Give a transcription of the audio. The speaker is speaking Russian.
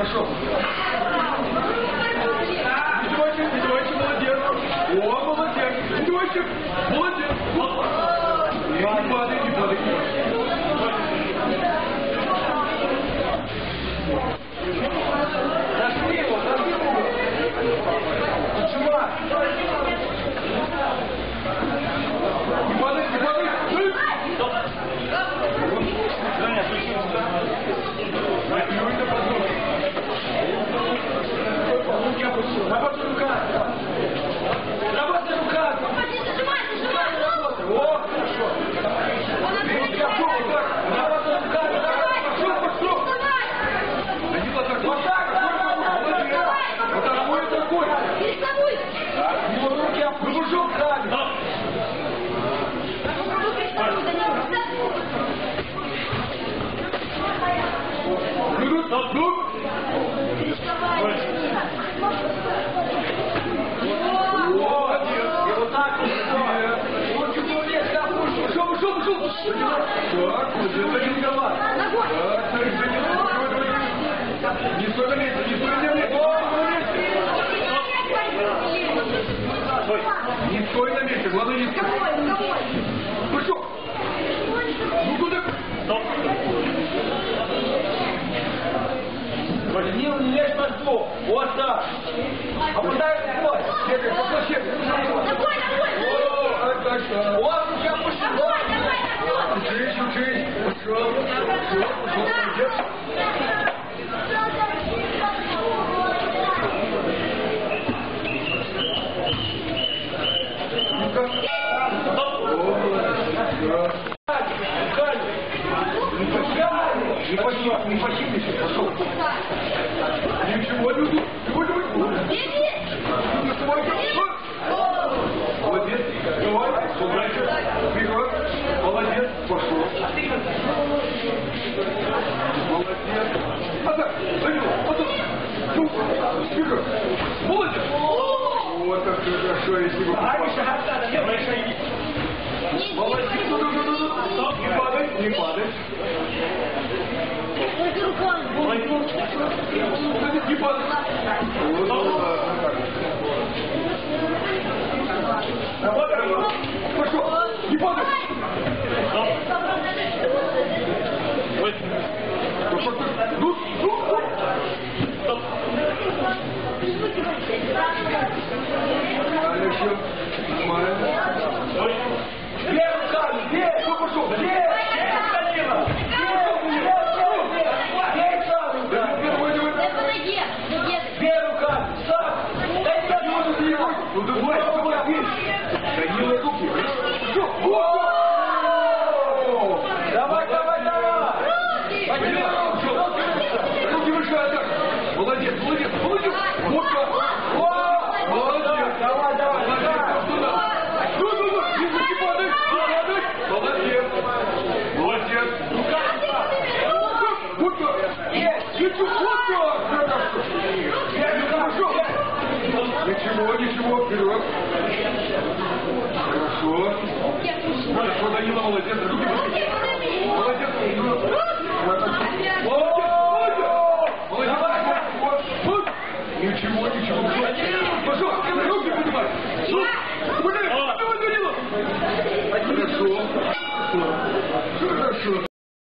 Пошел. Ведёчек, ведёчек, молодец. О, молодец. Ведёчек, молодец. Не, не падай, не падай, не падай. Зажми его, зажми его. Отжимай. Не падай, не падай. Эй! Юрий, подумай. Работай руками. Работай руками. О, хорошо. Ну, готов, так. Работай руками. Пошел, пошел. Один вот так. Вот так. Молодец. Вот так, мой такой. Его руки опущу руками. Ну, ну, ну. Молодец. И вот так вот. Вот чего нет, я опущу. Пошел, пошел, пошел. Так, это не голова. Так, так, так. Не стой на месте, не стой на месте. Стой. Не стой на месте, главное не стой. Пошел. Ну куда? Не, не лезь на стол. Вот так. Опускай рукой. Щекой, пошел щекой. О, это что? Вот, я пошел. Учись, учись. Пошел. Пошел, пошел. Молодец. Ну-ка. О, молодец. Не пощадь, не пощадь, не пощадь, пошел. Ничего не уйду. Чего не Молодец. Давай, сюда. Вперед. Молодец. Пошел. Молодец. А так, занял. А так. Ну, вперед. Молодец. Вот как хорошо, если бы Молодец. Ну, ну, ну, ну, ну. Не падай, не падай. Ну. Ну, давай, давай, видишь. Данила руки. Всё. О! Давай, давай, давай. Поняла? Всё. Руки выше, так. Молодец, молодец, молодец. Вот так. О, молодец. Давай, давай, молодец. Туда. Ну, ну, ну, не руки падай. Молодец. Молодец. Молодец. Вот так. Есть. Ничего, вот так. Ничего, ничего, вперед. Хорошо. Хорошо, Данила, молодец. Молодец. Молодец.